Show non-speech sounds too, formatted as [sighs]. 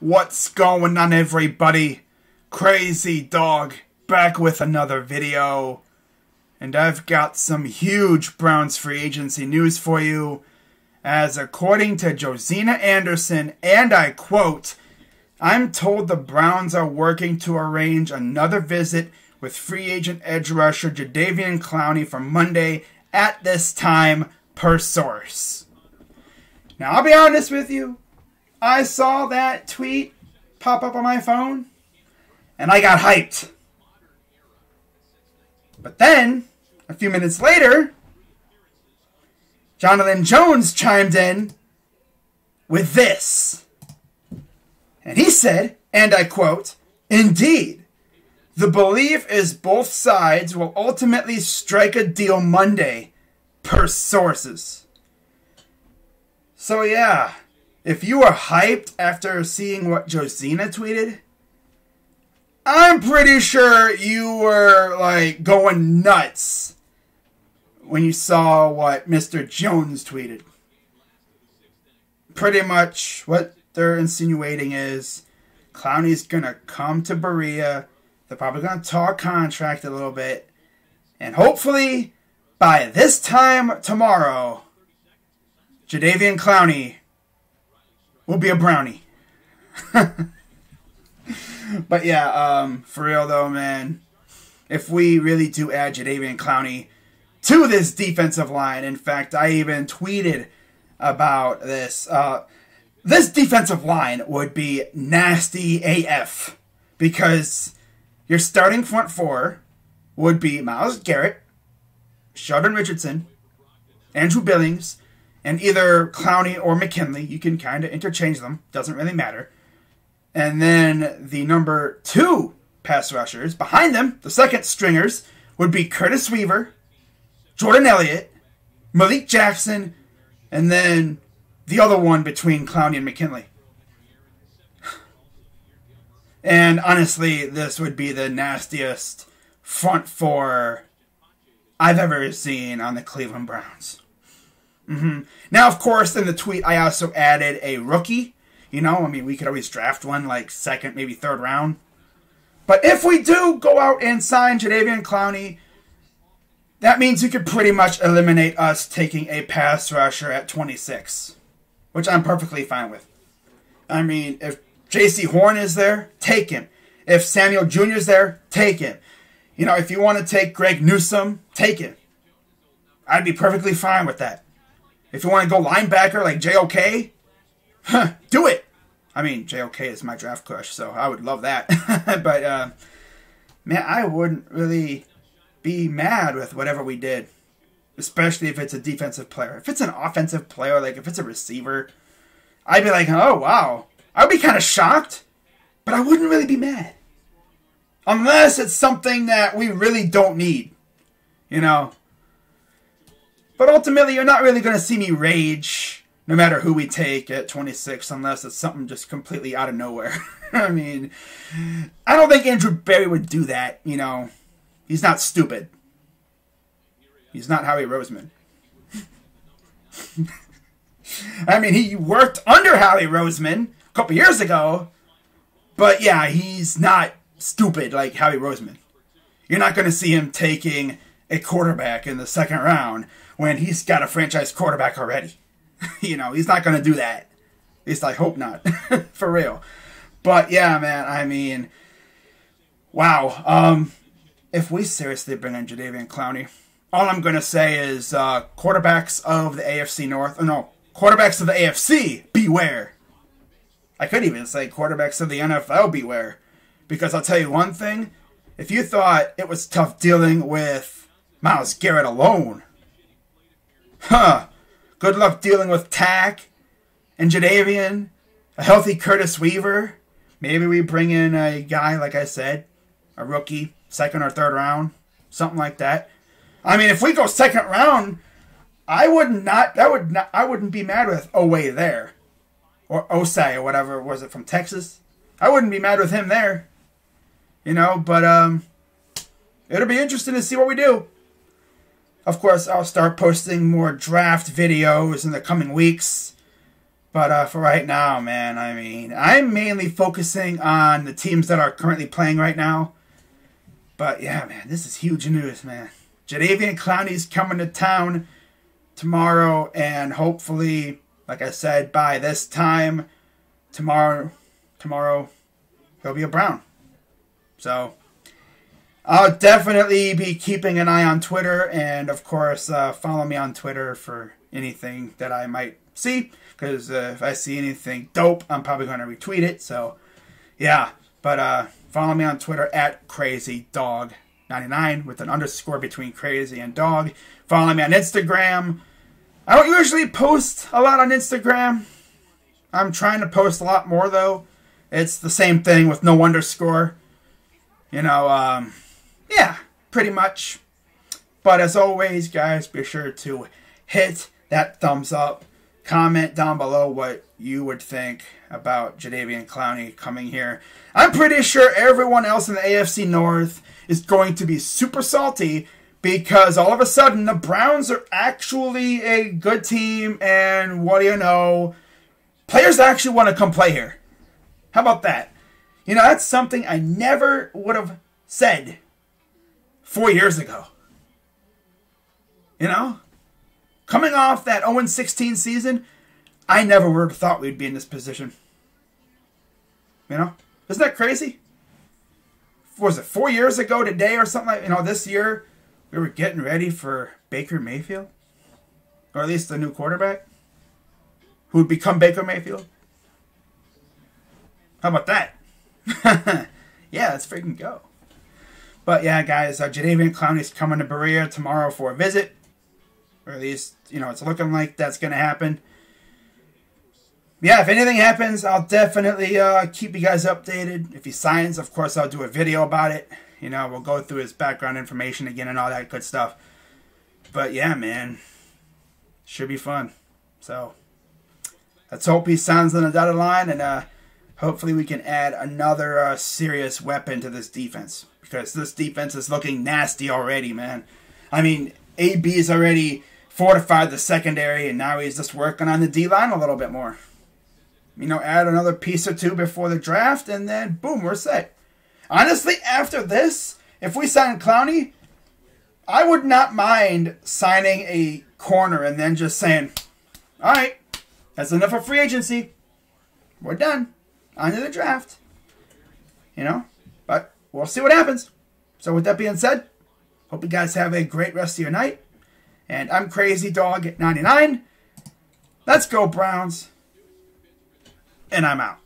What's going on, everybody? Krazy Dawg back with another video. And I've got some huge Browns free agency news for you. As according to Josina Anderson, and I quote, I'm told the Browns are working to arrange another visit with free agent edge rusher Jadeveon Clowney for Monday at this time, per source. Now, I'll be honest with you. I saw that tweet pop up on my phone and I got hyped. But then, a few minutes later, Jonathan Jones chimed in with this. And he said, and I quote, Indeed, the belief is both sides will ultimately strike a deal Monday, per sources. So, yeah, if you were hyped after seeing what Josina tweeted, I'm pretty sure you were like going nuts when you saw what Mr. Jones tweeted. Pretty much what they're insinuating is Clowney's gonna come to Berea. They're probably gonna talk contract a little bit. And hopefully by this time tomorrow, Jadeveon Clowney will be a brownie. [laughs] but yeah, um, for real though, man, if we really do add Jadeveon Clowney to this defensive line, in fact, I even tweeted about this. Uh, this defensive line would be nasty AF because your starting front four would be Myles Garrett, Sheldon Richardson, Andrew Billings, and either Clowney or McKinley. You can kind of interchange them, doesn't really matter. And then the number two pass rushers behind them, the second stringers, would be Curtis Weaver, Jordan Elliott, Malik Jackson, and then the other one between Clowney and McKinley. [sighs] And honestly, this would be the nastiest front four I've ever seen on the Cleveland Browns. Mm-hmm. Now, of course, in the tweet, I also added a rookie. You know, I mean, we could always draft one like second, maybe third round. But if we do go out and sign Jadeveon Clowney, that means you could pretty much eliminate us taking a pass rusher at 26, which I'm perfectly fine with. I mean, if Jaycee Horn is there, take him. If Samuel Jr. is there, take him. You know, if you want to take Greg Newsome, take him. I'd be perfectly fine with that. If you want to go linebacker like JOK, huh, do it. I mean, JOK is my draft crush, so I would love that. [laughs] but, uh, man, I wouldn't really be mad with whatever we did, especially if it's a defensive player. If it's an offensive player, like if it's a receiver, I'd be like, oh, wow. I'd be kind of shocked, but I wouldn't really be mad. Unless it's something that we really don't need. You know, but ultimately, you're not really going to see me rage no matter who we take at 26 unless it's something just completely out of nowhere. [laughs] I mean, I don't think Andrew Berry would do that, you know. He's not stupid. He's not Howie Roseman. [laughs] I mean, he worked under Howie Roseman a couple years ago, but yeah, he's not stupid like Howie Roseman. You're not going to see him taking a quarterback in the second round when he's got a franchise quarterback already. [laughs] you know, he's not going to do that. At least I hope not. [laughs] For real. But yeah, man, I mean, wow. Um, if we seriously bring in Jadeveon Clowney, all I'm going to say is uh, quarterbacks of the AFC North, oh no, quarterbacks of the AFC, beware. I could even say quarterbacks of the NFL, beware. Because I'll tell you one thing if you thought it was tough dealing with Myles Garrett alone, Huh. Good luck dealing with Takk and Jadeveon, a healthy Curtis Weaver. Maybe we bring in a guy, like I said, a rookie, second or third round, something like that. I mean, if we go second round, I would not. That would not. I wouldn't be mad with Oweh there, or Ossai or whatever was it from Texas. I wouldn't be mad with him there. You know, but um, it'll be interesting to see what we do. Of course, I'll start posting more draft videos in the coming weeks. But uh, for right now, man, I mean, I'm mainly focusing on the teams that are currently playing right now. But yeah, man, this is huge news, man. Jadeveon Clowney's coming to town tomorrow, and hopefully, like I said, by this time tomorrow, tomorrow he'll be a Brown. So I'll definitely be keeping an eye on Twitter, and of course, uh, follow me on Twitter for anything that I might see. Because uh, if I see anything dope, I'm probably going to retweet it. So, yeah. But uh, follow me on Twitter at CrazyDog99 with an underscore between crazy and dog. Follow me on Instagram. I don't usually post a lot on Instagram. I'm trying to post a lot more though. It's the same thing with no underscore. You know, um, yeah, pretty much. But as always, guys, be sure to hit that thumbs up Comment down below what you would think about Jadeveon Clowney coming here. I'm pretty sure everyone else in the AFC North is going to be super salty because all of a sudden the Browns are actually a good team, and what do you know? Players actually want to come play here. How about that? You know, that's something I never would have said four years ago. You know? Coming off that 0 16 season, I never would have thought we'd be in this position. You know? Isn't that crazy? was it four years ago today or something like you know, this year we were getting ready for Baker Mayfield? Or at least the new quarterback? Who would become Baker Mayfield? How about that? [laughs] yeah, let's freaking go. But yeah, guys, uh, Jadeveon Clowney's coming to Berea tomorrow for a visit or at least you know it's looking like that's going to happen. Yeah, if anything happens, I'll definitely uh, keep you guys updated. If he signs, of course, I'll do a video about it. You know, we'll go through his background information again and all that good stuff. But yeah, man, should be fun. So let's hope he signs on the dotted line, and uh, hopefully we can add another uh, serious weapon to this defense because this defense is looking nasty already, man. I mean, AB is already fortified the secondary, and now he's just working on the D line a little bit more. You know, add another piece or two before the draft, and then boom, we're set. Honestly, after this, if we sign Clowney, I would not mind signing a corner and then just saying, all right, that's enough of free agency. We're done. On to the draft. You know? But we'll see what happens. So, with that being said, hope you guys have a great rest of your night. And I'm Krazy Dawg at 99. Let's go, Browns. And I'm out.